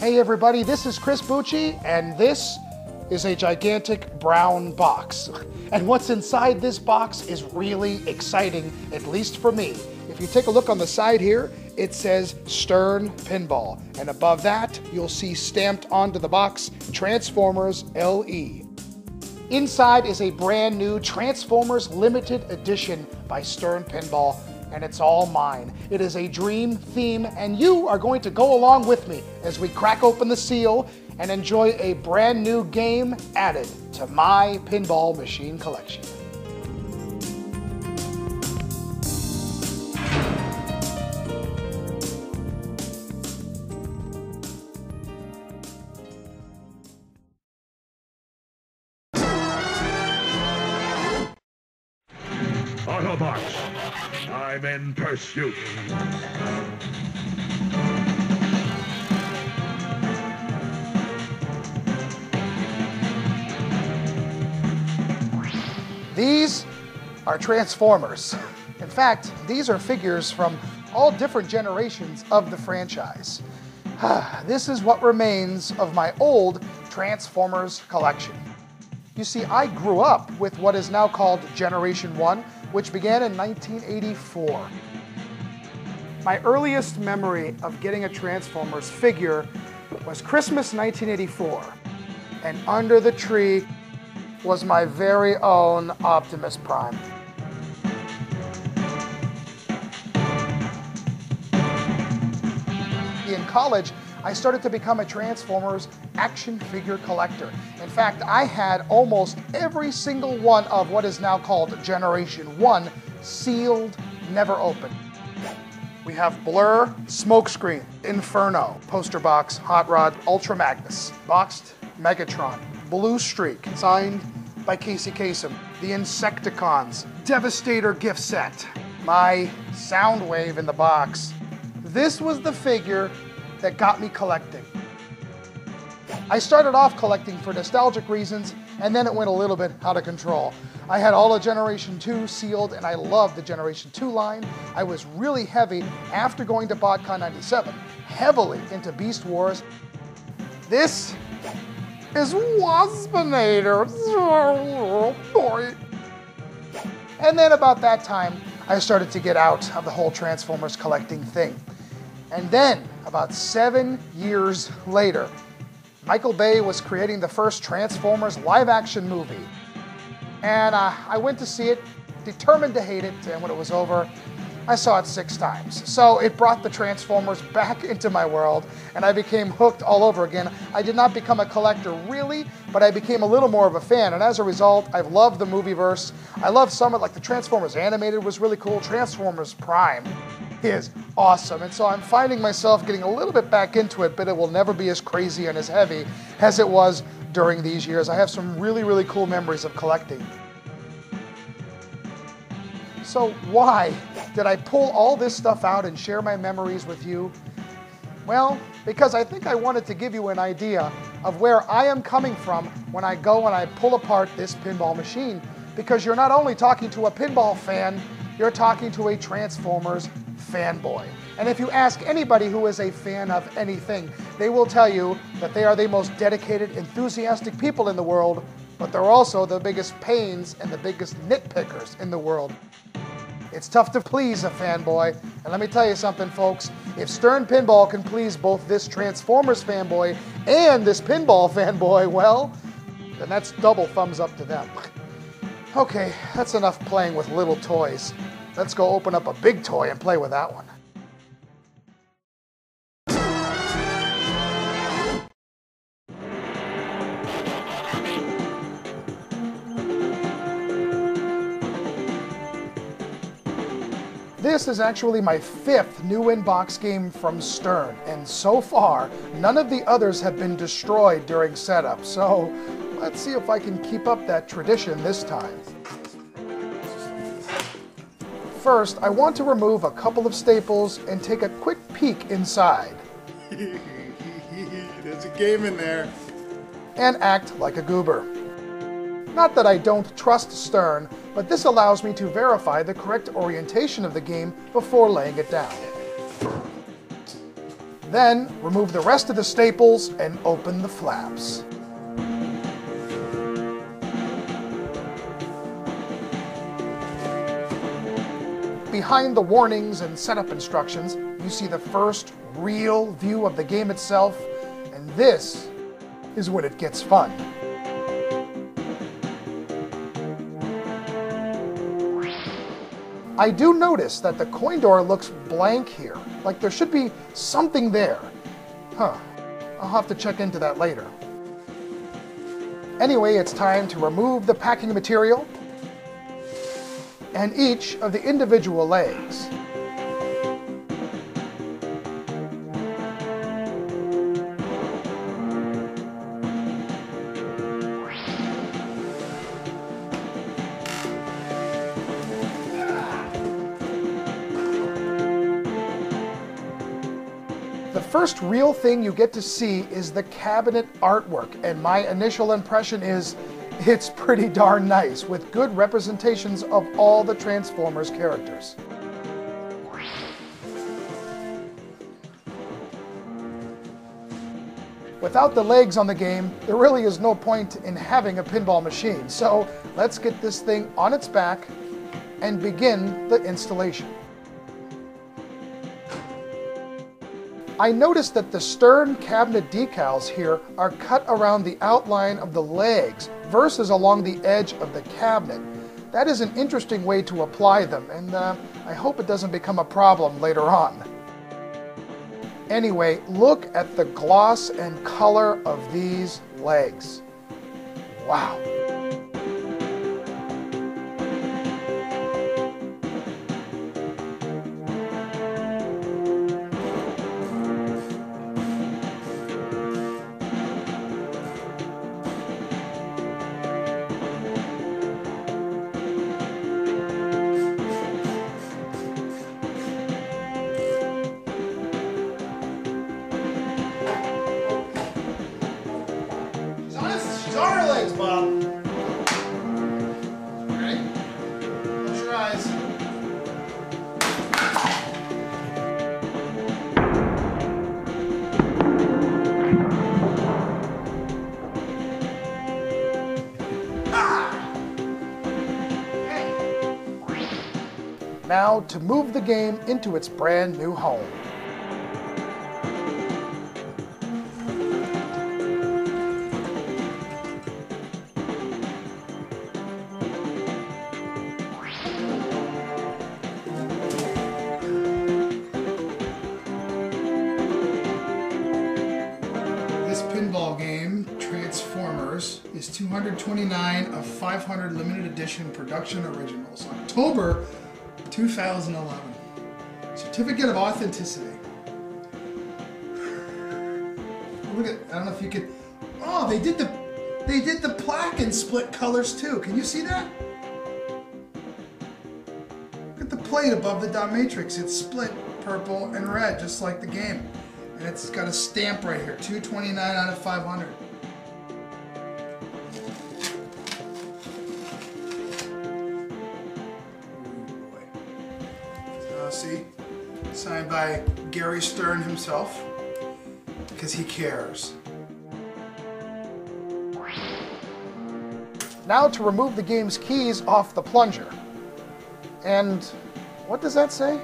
Hey everybody, this is Chris Bucci, and this is a gigantic brown box. And what's inside this box is really exciting, at least for me. If you take a look on the side here, it says Stern Pinball. And above that, you'll see stamped onto the box, Transformers LE. Inside is a brand new Transformers Limited Edition by Stern Pinball, and it's all mine. It is a dream theme, and you are going to go along with me as we crack open the seal and enjoy a brand new game added to my pinball machine collection. Autobots, I'm in pursuit. These are Transformers. In fact, these are figures from all different generations of the franchise. Ah, this is what remains of my old Transformers collection. You see, I grew up with what is now called Generation 1, which began in 1984. My earliest memory of getting a Transformers figure was Christmas 1984, and under the tree was my very own Optimus Prime. In college, I started to become a Transformers action figure collector. In fact, I had almost every single one of what is now called Generation 1 sealed, never opened. We have Blurr, Smokescreen, Inferno, Poster Box, Hot Rod, Ultra Magnus, Boxed Megatron, Bluestreak, signed by Casey Kasem, The Insecticons, Devastator gift set, my Soundwave in the box. This was the figure that got me collecting. I started off collecting for nostalgic reasons, and then it went a little bit out of control. I had all of Generation 2 sealed, and I loved the Generation 2 line. I was really heavy after going to BotCon 97, heavily into Beast Wars. This is Waspinator. And then about that time, I started to get out of the whole Transformers collecting thing. And then, about seven years later, Michael Bay was creating the first Transformers live action movie. And uh, I went to see it, determined to hate it, and when it was over, I saw it six times. So it brought the Transformers back into my world, and I became hooked all over again. I did not become a collector really, but I became a little more of a fan, and as a result, I've loved the movieverse. I love some of it, like the Transformers animated was really cool. Transformers Prime is awesome, and so I'm finding myself getting a little bit back into it, but it will never be as crazy and as heavy as it was during these years. I have some really, really cool memories of collecting. So why did I pull all this stuff out and share my memories with you? Well, because I think I wanted to give you an idea of where I am coming from when I go and I pull apart this pinball machine. Because you're not only talking to a pinball fan, you're talking to a Transformers fanboy. And if you ask anybody who is a fan of anything, they will tell you that they are the most dedicated, enthusiastic people in the world, but they're also the biggest pains and the biggest nitpickers in the world. It's tough to please a fanboy. And let me tell you something, folks. If Stern Pinball can please both this Transformers fanboy and this pinball fanboy, well, then that's double thumbs up to them. Okay, that's enough playing with little toys. Let's go open up a big toy and play with that one. This is actually my fifth new in-box game from Stern, and so far, none of the others have been destroyed during setup, so let's see if I can keep up that tradition this time. First, I want to remove a couple of staples and take a quick peek inside. There's a game in there. And act like a goober. Not that I don't trust Stern, but this allows me to verify the correct orientation of the game before laying it down. Then remove the rest of the staples and open the flaps. Behind the warnings and setup instructions, you see the first real view of the game itself, and this is when it gets fun. I do notice that the coin door looks blank here, like there should be something there. Huh, I'll have to check into that later. Anyway, it's time to remove the packing material and each of the individual legs. The first real thing you get to see is the cabinet artwork, and my initial impression is it's pretty darn nice, with good representations of all the Transformers characters. Without the legs on the game, there really is no point in having a pinball machine, so let's get this thing on its back and begin the installation. I noticed that the stern cabinet decals here are cut around the outline of the legs versus along the edge of the cabinet. That is an interesting way to apply them, and uh, I hope it doesn't become a problem later on. Anyway, look at the gloss and color of these legs. Wow. To move the game into its brand new home. This pinball game, Transformers, is 229 of 500 limited edition production originals. October 2011. Certificate of authenticity. Look at, I don't know if you could, oh, they did the, they did the plaque in split colors too. Can you see that? Look at the plate above the dot matrix. It's split purple and red, just like the game. And it's got a stamp right here, 229 out of 500. See, signed by Gary Stern himself, because he cares. Now to remove the game's keys off the plunger. And what does that say?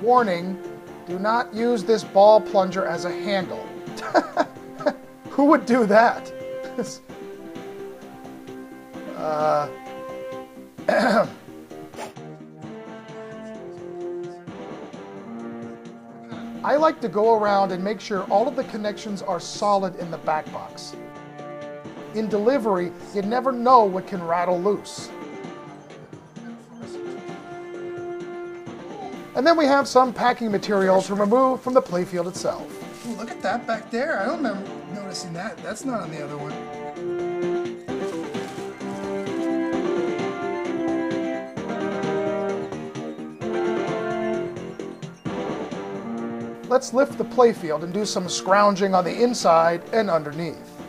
Warning, do not use this ball plunger as a handle. Who would do that? uh, like to go around and make sure all of the connections are solid in the back box. In delivery, you never know what can rattle loose. And then we have some packing material to remove from the playfield itself. Look at that back there. I don't remember noticing that. That's not on the other one. Let's lift the playfield and do some scrounging on the inside and underneath.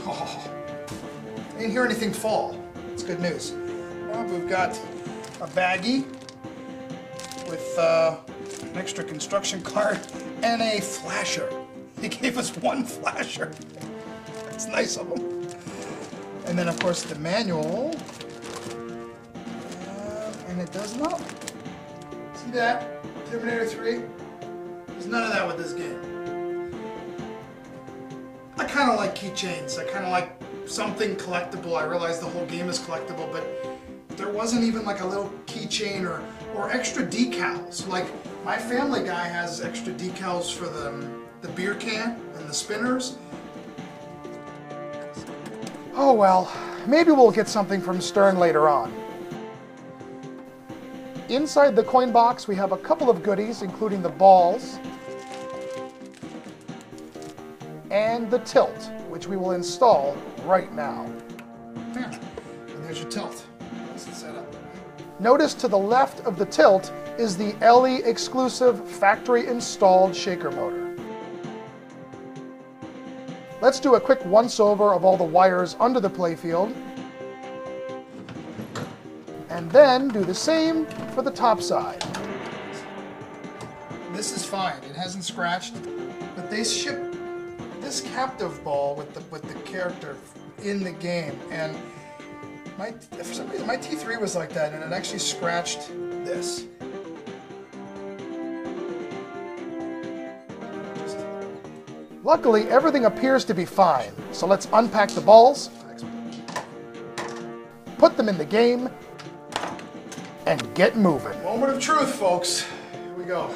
Oh, I didn't hear anything fall. It's good news. Well, we've got a baggie with uh, an extra construction card and a flasher. He gave us one flasher. That's nice of him. And then, of course, the manual. Uh, and it does not. See that? Terminator 3? There's none of that with this game. I kind of like keychains. I kind of like something collectible. I realize the whole game is collectible, but there wasn't even like a little keychain or, or extra decals. Like my family guy has extra decals for the, um, the beer can and the spinners. Oh well, maybe we'll get something from Stern later on. Inside the coin box, we have a couple of goodies, including the balls and the tilt, which we will install right now. Yeah, and there's your tilt. Set up. Notice to the left of the tilt is the LE exclusive factory installed shaker motor. Let's do a quick once over of all the wires under the playfield then do the same for the top side. This is fine, it hasn't scratched, but they ship this captive ball with the with the character in the game, and my for some reason my T3 was like that, and it actually scratched this. Luckily, everything appears to be fine, so let's unpack the balls, put them in the game, and get moving. Moment of truth, folks. Here we go.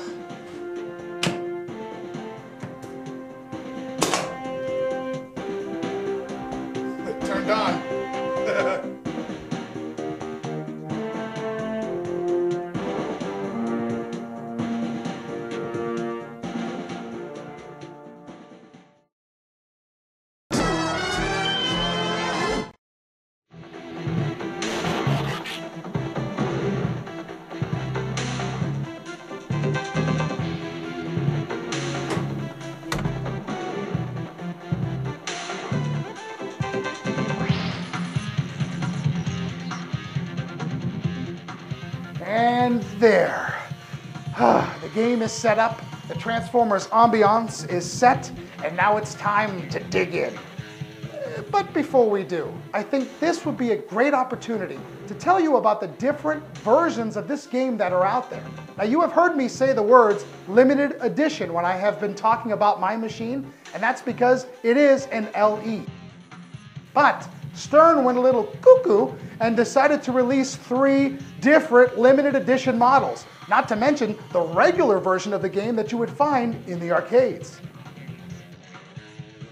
Game is set up, the Transformers ambiance is set, and now it's time to dig in. But before we do, I think this would be a great opportunity to tell you about the different versions of this game that are out there. Now, you have heard me say the words limited edition when I have been talking about my machine, and that's because it is an LE. But Stern went a little cuckoo and decided to release three different limited edition models, not to mention the regular version of the game that you would find in the arcades.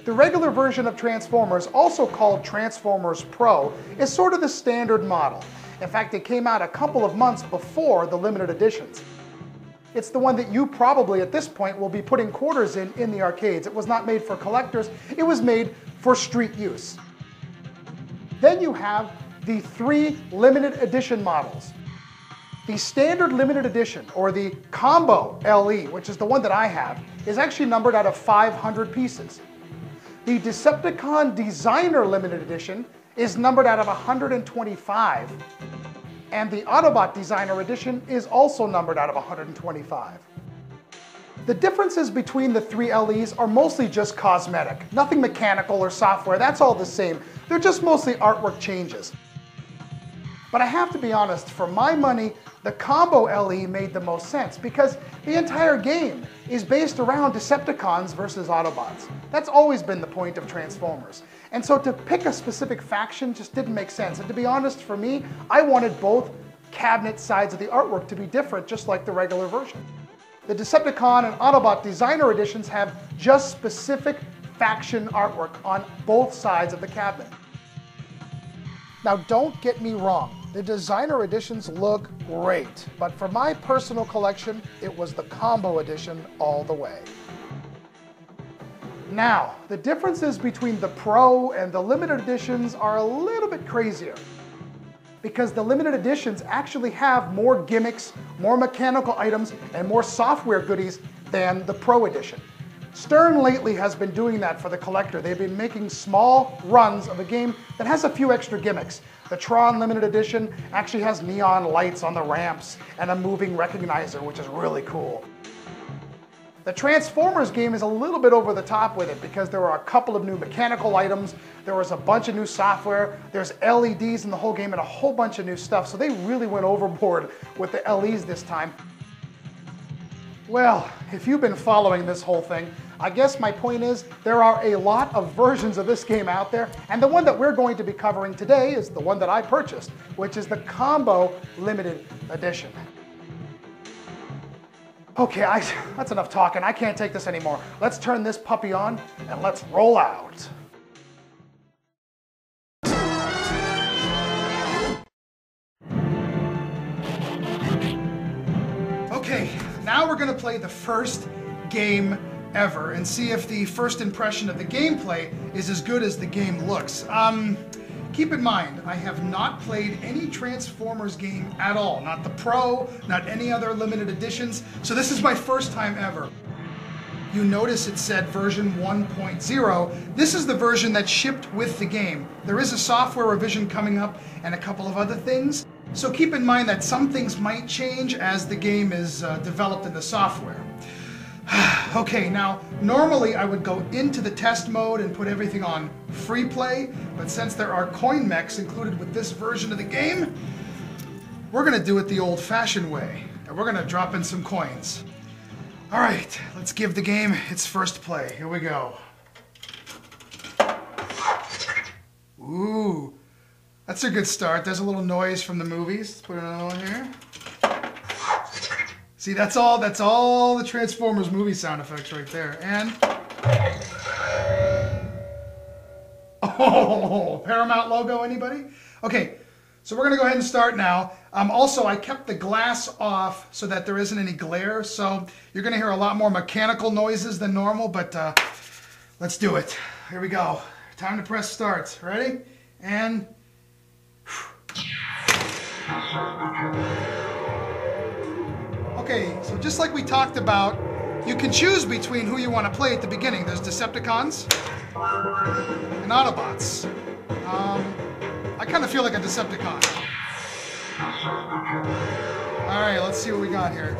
The regular version of Transformers, also called Transformers Pro, is sort of the standard model. In fact, it came out a couple of months before the limited editions. It's the one that you probably at this point will be putting quarters in in the arcades. It was not made for collectors, it was made for street use. Then you have the three limited edition models. The standard limited edition, or the combo LE, which is the one that I have, is actually numbered out of 500 pieces. The Decepticon Designer Limited Edition is numbered out of 125. And the Autobot Designer Edition is also numbered out of 125. The differences between the three LEs are mostly just cosmetic. Nothing mechanical or software, that's all the same. They're just mostly artwork changes. But I have to be honest, for my money, the combo LE made the most sense because the entire game is based around Decepticons versus Autobots. That's always been the point of Transformers. And so to pick a specific faction just didn't make sense. And to be honest, for me, I wanted both cabinet sides of the artwork to be different, just like the regular version. The Decepticon and Autobot Designer Editions have just specific faction artwork on both sides of the cabinet. Now, don't get me wrong, the designer editions look great, but for my personal collection, it was the combo edition all the way. Now, the differences between the Pro and the limited editions are a little bit crazier because the limited editions actually have more gimmicks, more mechanical items, and more software goodies than the Pro edition. Stern lately has been doing that for the collector. They've been making small runs of a game that has a few extra gimmicks. The Tron Limited Edition actually has neon lights on the ramps and a moving recognizer, which is really cool. The Transformers game is a little bit over the top with it because there are a couple of new mechanical items, there was a bunch of new software, there's LEDs in the whole game, and a whole bunch of new stuff. So they really went overboard with the LEs this time. Well, if you've been following this whole thing, I guess my point is there are a lot of versions of this game out there, and the one that we're going to be covering today is the one that I purchased, which is the Combo Limited Edition. Okay, I, that's enough talking. I can't take this anymore. Let's turn this puppy on and let's roll out. Okay, now we're gonna play the first game ever and see if the first impression of the gameplay is as good as the game looks. Um, Keep in mind, I have not played any Transformers game at all. Not the Pro, not any other limited editions. So this is my first time ever. You notice it said version 1.0. This is the version that shipped with the game. There is a software revision coming up and a couple of other things. So keep in mind that some things might change as the game is uh, developed in the software. okay, now normally I would go into the test mode and put everything on free play, but since there are coin mechs included with this version of the game, we're gonna do it the old fashioned way, and we're gonna drop in some coins. All right, let's give the game its first play. Here we go. Ooh, that's a good start. There's a little noise from the movies. Let's put it on here. See, that's all. That's all the Transformers movie sound effects right there. And oh, Paramount logo. Anybody? Okay, so we're gonna go ahead and start now. Um, also, I kept the glass off so that there isn't any glare. So you're gonna hear a lot more mechanical noises than normal. But uh, let's do it. Here we go. Time to press start. Ready? And. Okay, so just like we talked about, you can choose between who you want to play at the beginning. There's Decepticons and Autobots. Um, I kind of feel like a Decepticon. All right, let's see what we got here.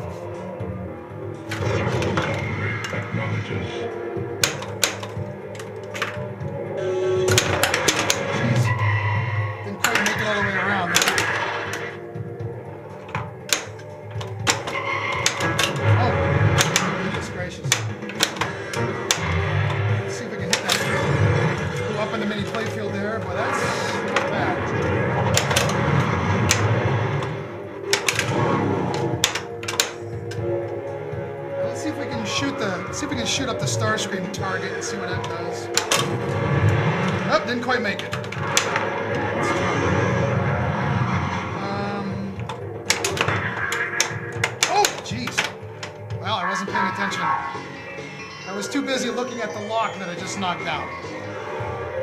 The see if we can shoot up the Starscream target and see what that does. Oh, didn't quite make it. Um, oh, jeez. Well, I wasn't paying attention. I was too busy looking at the lock that I just knocked out.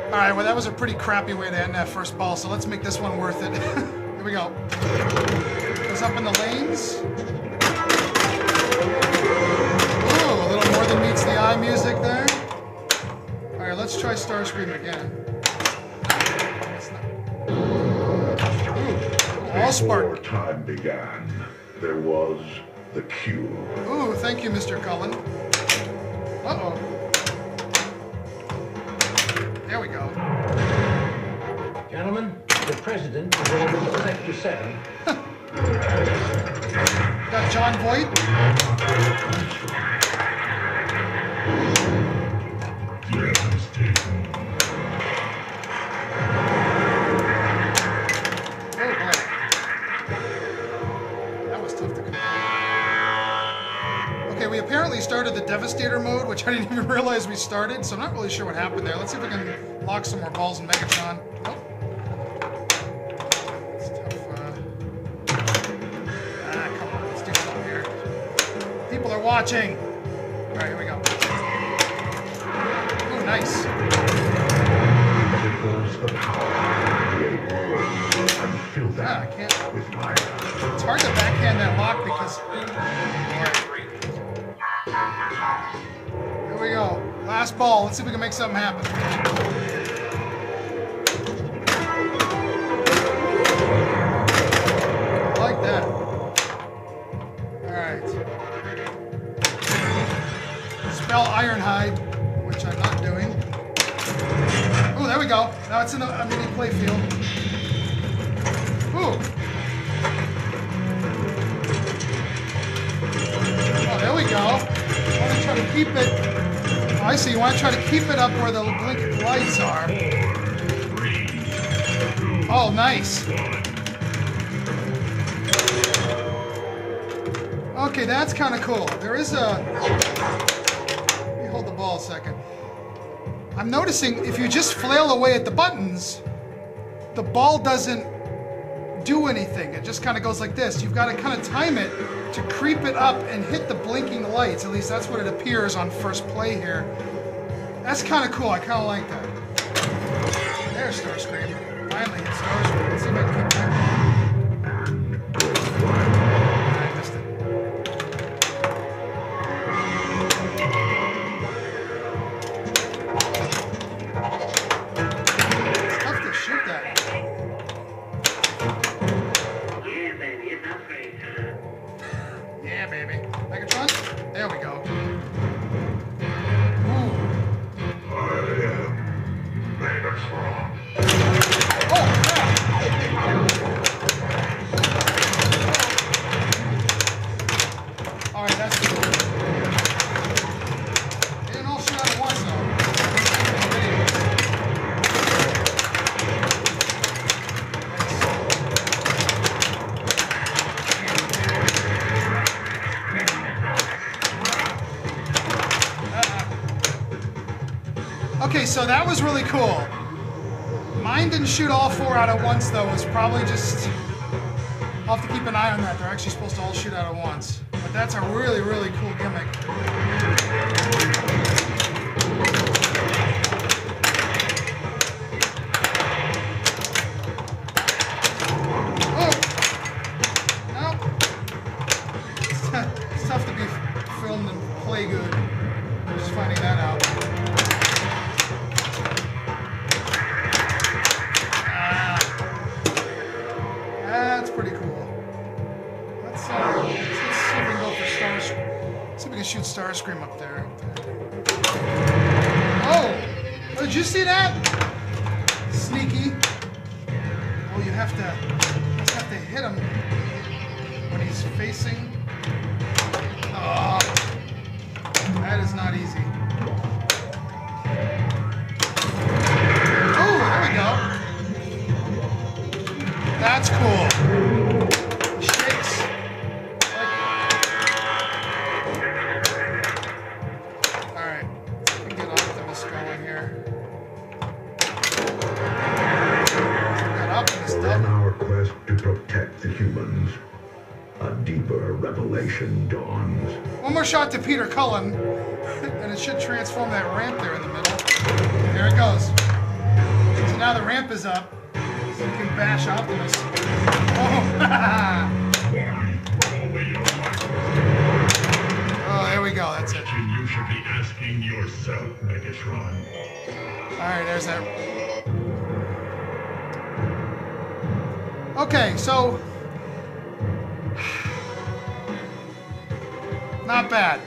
All right, well, that was a pretty crappy way to end that first ball, so let's make this one worth it. Here we go. Goes up in the lanes. Little more than meets the eye music there. All right, let's try Starscream again. It's Ooh, all spark. Before time began, there was the cube. Ooh, thank you, Mr. Cullen. Uh-oh. There we go. Gentlemen, the President is ordered to Sector 7 Got Jon Voight. Devastator mode, which I didn't even realize we started, so I'm not really sure what happened there. Let's see if we can lock some more balls in Megatron. Tough. Uh... Ah. People are watching. Ball. Let's see if we can make something happen. Lights are. Oh, nice. Okay, that's kind of cool. There is a. Let me hold the ball a second. I'm noticing if you just flail away at the buttons, the ball doesn't do anything. It just kind of goes like this. You've got to kind of time it to creep it up and hit the blinking lights. At least that's what it appears on first play here. That's kind of cool. I kind of like that. There's Starscream. Finally hit Starscream. Let's see if I can once, though. Was probably just. I'll have to keep an eye on that. They're actually supposed to all shoot out at once. But that's a really, really cool gimmick. Facing. Oh, that is not easy. Asking yourself, Megatron. All right, there's that. Okay, so not bad.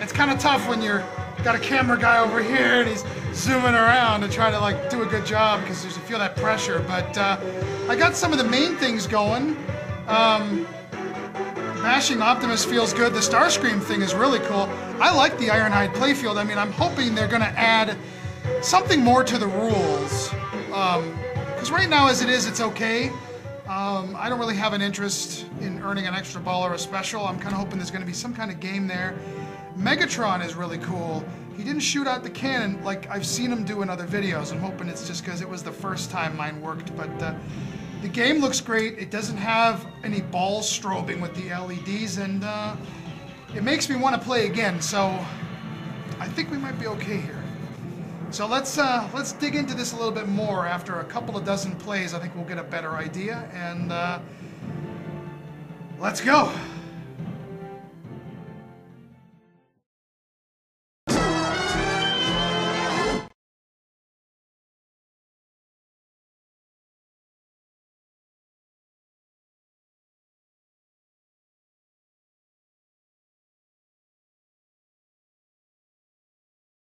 It's kind of tough when you're got a camera guy over here and he's zooming around to try to like do a good job because there's you feel that pressure. But uh, I got some of the main things going. Um, Mashing Optimus feels good. The Starscream thing is really cool. I like the Ironhide playfield. I mean, I'm hoping they're going to add something more to the rules. Because right now, as it is, it's okay. Um, I don't really have an interest in earning an extra ball or a special. I'm kind of hoping there's going to be some kind of game there. Megatron is really cool. He didn't shoot out the cannon like I've seen him do in other videos. I'm hoping it's just because it was the first time mine worked. But uh, the game looks great. It doesn't have any ball strobing with the LEDs, and uh, it makes me want to play again. So I think we might be okay here. So let's uh, let's dig into this a little bit more. After a couple of dozen plays, I think we'll get a better idea. And uh, let's go.